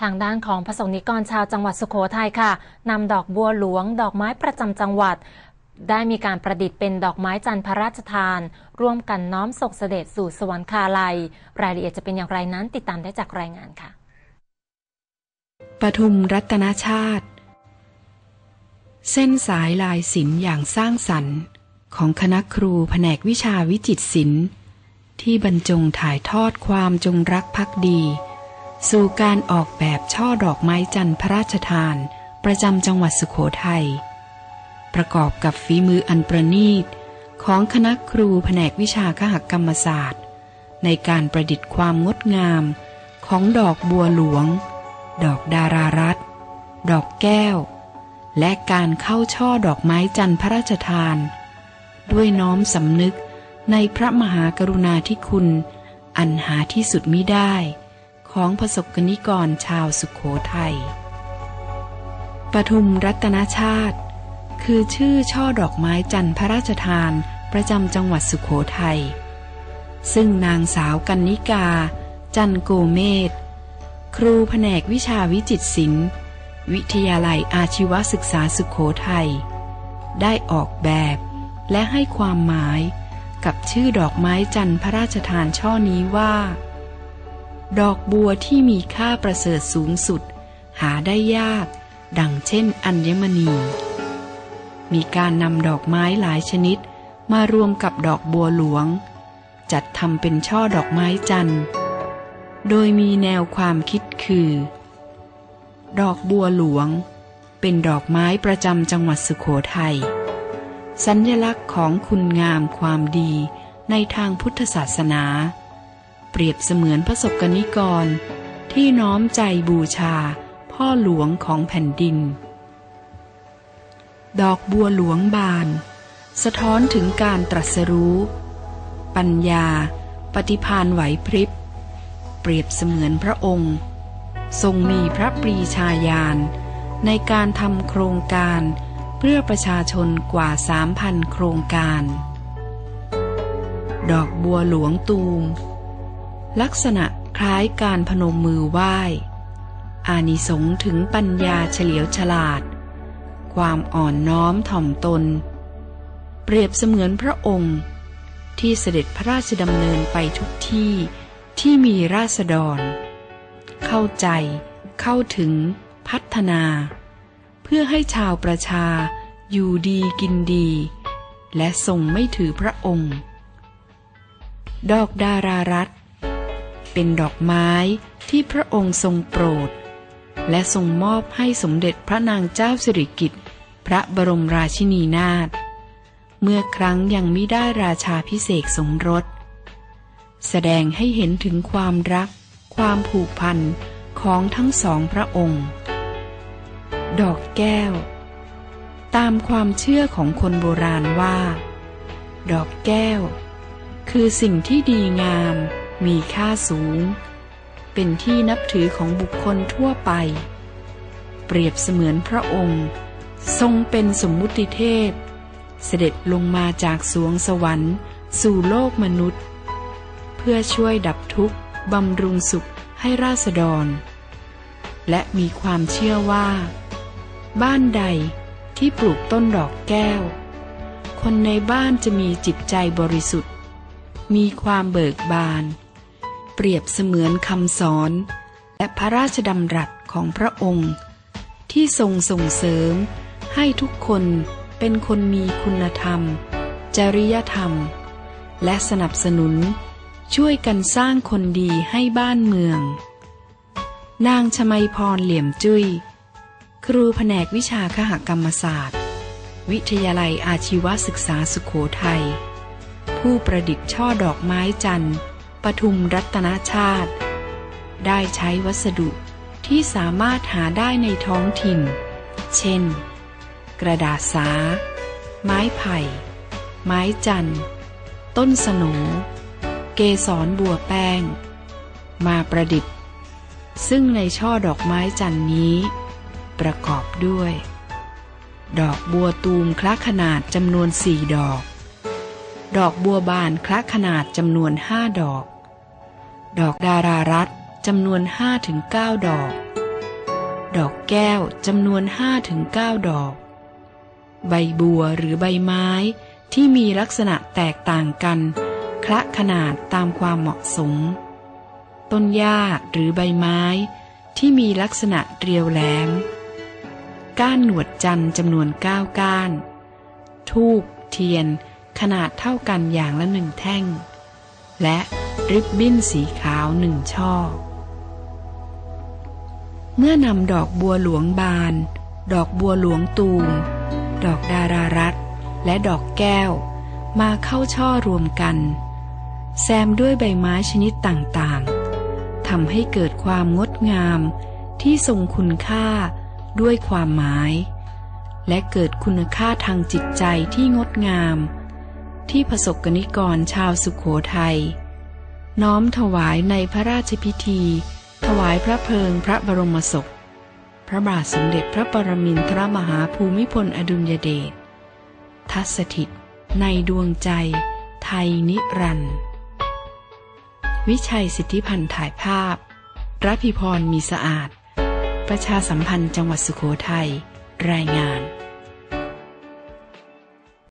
ทางด้านของพระสงฆ์นิกรชาวจังหวัดสุโขทัยค่ะนำดอกบัวหลวง ดอกไม้ประจำจังหวัด ได้มีการประดิษฐ์เป็นดอกไม้จันทร์พระราชทาน ร่วมกันน้อมส่งเสด็จสู่สวรรคาลัย รายละเอียดจะเป็นอย่างไรนั้นติดตามได้จากรายงานค่ะปทุมรัตนชาติ เส้นสายลายศิลป์อย่างสร้างสรรค์ของคณะครูแผนกวิชาวิจิตรศิลป์ที่บรรจงถ่ายทอดความจงรักภักดี สู่การออกแบบช่อดอกไม้จันทร์พระราชทาน ประจำจังหวัดสุขโขทัย ประกอบกับฝีมืออันประณีต ของคณะครูแผนกวิชาขหกรรมศาสตร์ ในการประดิษฐ์ความงดงามของดอกบัวหลวง ดอกดารารัตดอกแก้ว และการเข้าช่อดอกไม้จันทร์พระราชทาน ด้วยน้อมสำนึกในพระมหากรุณาธิคุณ อันหาที่สุดมิได้ ของประสบกนิกรชาวสุขโขทัย ปทุมรัตนชาติ คือชื่อช่อดอกไม้จันทร์พระราชทานประจำจังหวัดสุขโขทัย ซึ่งนางสาวกันนิกา จันโกเมศครูแผนกวิชาวิจิตศิลป์ วิทยาลัยอาชีวศึกษาสุขโขทัย ได้ออกแบบและให้ความหมายกับชื่อดอกไม้จันทร์พระราชทานช่อนี้ว่า ดอกบัวที่มีค่าประเสริฐสูงสุด หาได้ยาก ดังเช่นอัญมณี มีการนำดอกไม้หลายชนิดมารวมกับดอกบัวหลวง จัดทำเป็นช่อดอกไม้จันทร์ โดยมีแนวความคิดคือ ดอกบัวหลวง เป็นดอกไม้ประจำจังหวัดสุโขทัยสัญญลักษณ์ของคุณงามความดีในทางพุทธศาสนา ปรียบเสมือนพระศกนิกร ที่น้อมใจบูชา พ่อหลวงของแผ่นดิน ดอกบัวหลวงบาน สะท้อนถึงการตรัสรู้ ปัญญา ปฏิพานไหวพริบ เปรียบเสมือนพระองค์ ทรงมีพระปรีชาญาณในการทำโครงการเพื่อประชาชนกว่า 3,000 โครงการ ดอกบัวหลวงตูม ลักษณะคล้ายการพนมมือไหว้ อานิสงถึงปัญญาเฉลียวฉลาด ความอ่อนน้อมถ่อมตน เปรียบเสมือนพระองค์ ที่เสด็จพระราชดำเนินไปทุกที่ที่มีราษฎร เข้าใจ เข้าถึง พัฒนา เพื่อให้ชาวประชาอยู่ดีกินดี และทรงไม่ถือพระองค์ ดอกดารารัต เป็นดอกไม้ที่พระองค์ทรงโปรด และทรงมอบให้สมเด็จพระนางเจ้าสิริกิติ์พระบรมราชินีนาถเมื่อครั้งยังไม่ได้ราชาพิเศษสมรส แสดงให้เห็นถึงความรัก ความผูกพันของทั้งสองพระองค์ ดอกแก้ว ตามความเชื่อของคนโบราณว่า ดอกแก้ว คือสิ่งที่ดีงาม มีค่าสูง เป็นที่นับถือของบุคคลทั่วไป เปรียบเสมือนพระองค์ ทรงเป็นสมมุติเทพ เสด็จลงมาจากสวงสวรรค์ สู่โลกมนุษย์ เพื่อช่วยดับทุกข์บำรุงสุขให้ราษฎร และมีความเชื่อว่า บ้านใดที่ปลูกต้นดอกแก้ว คนในบ้านจะมีจิตใจบริสุทธิ์ มีความเบิกบาน เปรียบเสมือนคำสอน และพระราชดำรัสของพระองค์ ที่ทรงส่งเสริม ให้ทุกคนเป็นคนมีคุณธรรม จริยธรรม และสนับสนุน ช่วยกันสร้างคนดีให้บ้านเมือง นางชมัยพรเหลี่ยมจุย้ยครูแผนกวิชาคหกรรมศาสตร์ วิทยาลัยอาชีวศึกษาสุขโขทัยผู้ประดิษฐ์ช่อดอกไม้จันทร์ ปทุมรัตนชาติ ได้ใช้วัสดุที่สามารถหาได้ในท้องถิ่น เช่น กระดาษสา ไม้ไผ่ ไม้จัน ต้นสนเกสรบัวแป้ง มาประดิษฐ์ ซึ่งในช่อดอกไม้จันนี้ ประกอบด้วย ดอกบัวตูมคละขนาดจำนวนสี่ดอก ดอกบัวบานคละขนาดจำนวนห้าดอก ดอกดารารัตจำนวนห้าถึงเก้าดอก ดอกแก้วจำนวน5-9ดอก ใบบัวหรือใบไม้ที่มีลักษณะแตกต่างกัน คละขนาดตามความเหมาะสม ต้นหญ้าหรือใบไม้ ที่มีลักษณะเรียวแหลม ก้านหนวดจันทร์จำนวน9ก้าน ทูบเทียน ขนาดเท่ากันอย่างละหนึ่งแท่ง และริบบิ้นสีขาวหนึ่งช่อ เมื่อนำดอกบัวหลวงบาน ดอกบัวหลวงตูม ดอกดารารัตและดอกแก้ว มาเข้าช่อรวมกัน แซมด้วยใบไม้ชนิดต่างๆทำให้เกิดความงดงามที่ทรงคุณค่าด้วยความหมาย และเกิดคุณค่าทางจิตใจที่งดงาม ที่ประสบกนิกรชาวสุขโขทัย น้อมถวายในพระราชพิธี ถวายพระเพลิงพระบรมศพ พระบาทสมเด็จพระปรมินทรมหาภูมิพลอดุลยเดชทัศถิต ในดวงใจ ไทยนิรันดร์วิชัยสิทธิพันธ์ถ่ายภาพ รัพิพรมีสะอาด ประชาสัมพันธ์จังหวัดสุโขทัย รายงาน